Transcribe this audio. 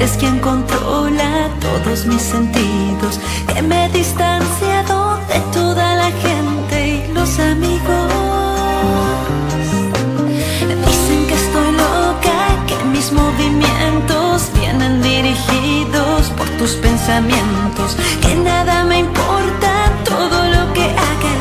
eres quien controla todos mis sentidos, que me he distanciado de toda la gente y los amigos. Dicen que estoy loca, que mis movimientos vienen dirigidos por tus pensamientos, que nada me importa todo lo que hagas.